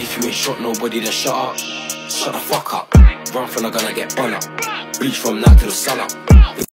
If you ain't shot nobody, then shut up. Shut the fuck up. Run from the gun, I get bun up. Reach from now till the sun up.